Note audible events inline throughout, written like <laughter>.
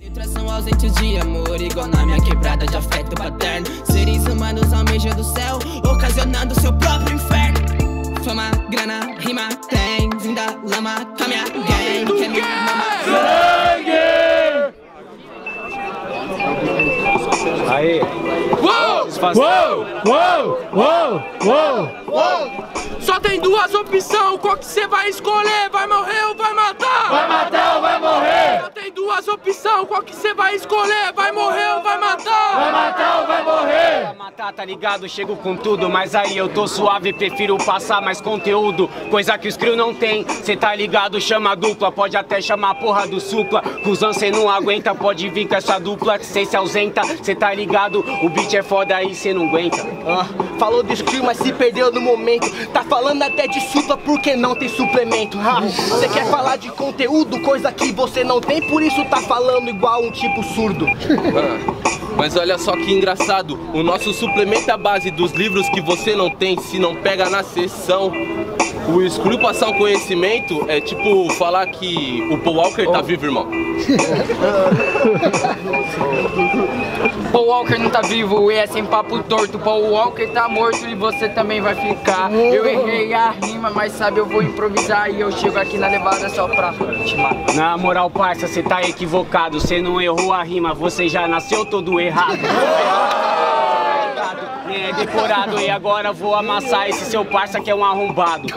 Letras são ausentes de amor, igual na minha quebrada de afeto paterno. Seres humanos almejam do céu, ocasionando seu próprio inferno. Fama, grana, rima, tem, vinda, lama, a minha gang. Quer me Aí. Uou! Uou! Uou! Uou! Uou! Uou! Só tem duas opções, qual que você vai escolher? Vai morrer ou vai matar? Vai matar ou vai morrer? Só tem duas opções, qual que você vai escolher? Vai morrer ou vai matar? Vai matar ou vai morrer? Vai matar, tá ligado? Chego com tudo, mas aí eu tô suave, prefiro passar mais conteúdo. Coisa que os crio não tem, cê tá ligado? Chama a dupla, pode até chamar a porra do supla. Cusão cê não aguenta, pode vir com essa dupla que cê se ausenta. Cê tá ligado? O beat é foda aí, cê não aguenta. Ah, falou do skill, mas se perdeu no momento. Tá falando até de supla porque não tem suplemento. Ah, você quer falar de conteúdo, coisa que você não tem, por isso tá falando igual um tipo surdo. Mas olha só que engraçado, o nosso suplemento é a base dos livros que você não tem se não pega na sessão. O excluir passar um conhecimento é tipo falar que o Paul Walker tá vivo, irmão. <laughs> Paul Walker não tá vivo e é sem papo torto. Paul Walker tá morto e você também vai ficar. Eu errei a rima, mas sabe, eu vou improvisar e eu chego aqui na levada só pra matar. Na moral, parça, cê tá equivocado. Cê não errou a rima, você já nasceu todo errado. Decorado e agora vou amassar esse seu parça que é um arrombado.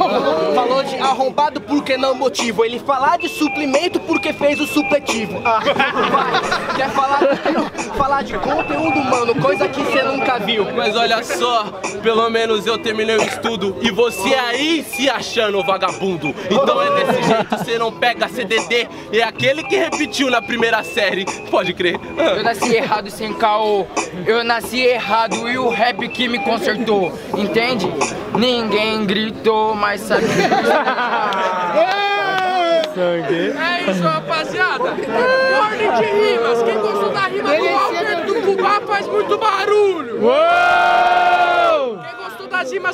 Falou de arrombado porque não motivo. Ele falar de suplemento porque fez o supletivo. Ah, vai. <laughs> Quer falar de, falar de conteúdo, mano, coisa que você nunca viu. Mas olha só, pelo menos eu terminei o estudo e você aí se achando vagabundo. Então é desse <laughs> jeito, você não pega CDD, é aquele que repetiu na primeira série, pode crer. Eu nasci errado e sem caô. Eu nasci errado e o rap que me consertou. Entende? Ninguém gritou, mas sabe. <laughs> É isso, rapaziada. Ordem de rimas. Quem gostou da rima do Walker do Cubá faz muito barulho. Quem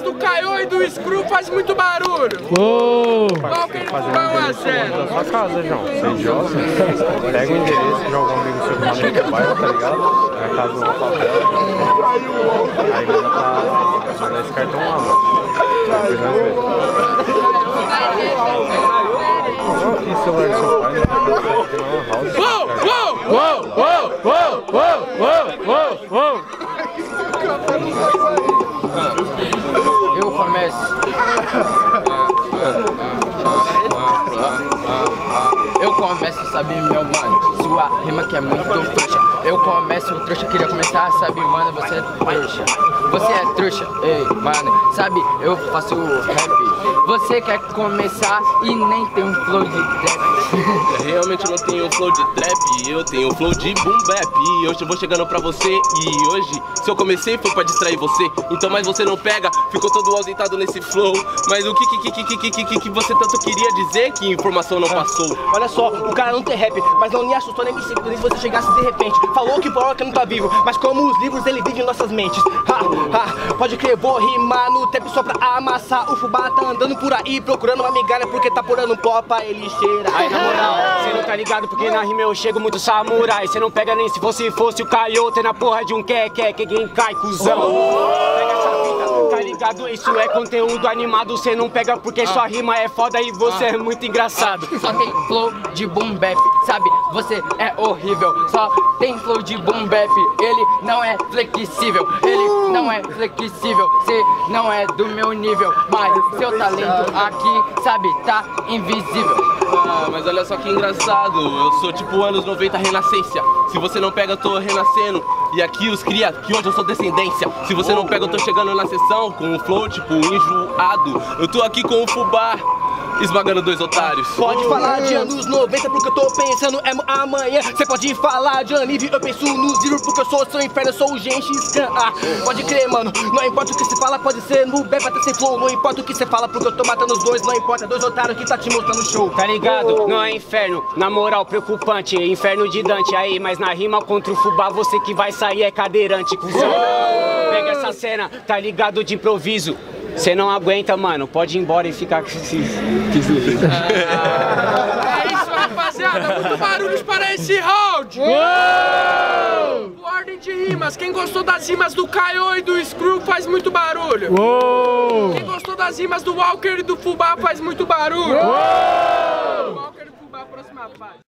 do Caio e do Screw faz muito barulho. Do Cubá 1 a 0. sua casa, João. Você é idiota. Pega o endereço, joga um amigo seu que no bairro, tá ligado? Aí casa uma favela. Aí manda pra mandar esse cartão lá, mano. Depois nós vemos. E celular do seu pai? Tem uma house. Uou, uou, uou, uou, uou, uou, uou, uou, on começo, sabe, meu mano? Sua rima que é muito trouxa. Eu começo trouxa, queria começar, sabe, mano? Você é trouxa. Você é trouxa, ei, mano. Sabe, eu faço rap. Você quer começar e nem tem um flow de trap. <laughs> Eu realmente não tenho flow de trap, eu tenho flow de boom bap. E hoje eu vou chegando pra você e hoje, se eu comecei foi pra distrair você. Então, mas você não pega, ficou todo ausentado nesse flow. Mas o que que, que, que, que, que, que, que você tanto queria dizer que informação não passou? Olha só, o cara não tem rap, mas não me assustou nem me segurou se você chegasse de repente. Falou que o Walker não tá vivo, mas como os livros ele vive em nossas mentes. Ha, ha, pode crer, vou rimar no tempo só pra amassar. O fubá tá andando por aí procurando uma migalha porque tá porando pó pra ele cheirar. Aí na moral, cê não tá ligado porque na rima eu chego muito samurai. Cê não pega nem se fosse fosse o caiote na porra de um quer quer que quem cai, cuzão. Tá ligado? Isso é conteúdo animado. Cê não pega porque sua rima é foda e você é muito engraçado. <laughs> Só tem flow de boom bap, sabe? Você é horrível. Só tem flow de boom bap. Ele não é flexível. Ele não é flexível. Cê não é do meu nível. Mas seu talento aqui, sabe, tá invisível. Mas olha só que engraçado, eu sou tipo anos 90 renascência. Se você não pega, eu tô renascendo. E aqui os cria, que hoje eu sou descendência. Se você não pega, eu tô chegando na sessão com um flow tipo enjoado. Eu tô aqui com o fubá. Esmagando dois otários. Pode falar de anos 90 porque eu tô pensando é amanhã. Cê pode falar de anívio, eu penso nos livros porque eu sou seu inferno, eu sou o Gengis Khan. Ah, pode crer, mano. Não importa o que se fala, pode ser no bem, até sem flow. Não importa o que você fala porque eu tô matando os dois. Não importa, dois otários que tá te mostrando o show. Tá ligado? Não é inferno, na moral preocupante, inferno de Dante aí, mas na rima contra o fubá você que vai sair é cadeirante, cuzão. Pega essa cena, tá ligado de improviso. Você não aguenta, mano, pode ir embora e ficar com esse. É isso, rapaziada. rapaziada, muito barulhos para esse round! Uou! Ordem de rimas, quem gostou das rimas do Caio e do Screw faz muito barulho! Uou! Quem gostou das rimas do Walker e do Fubá faz muito barulho! Uou! Walker e Fubá, próxima fase.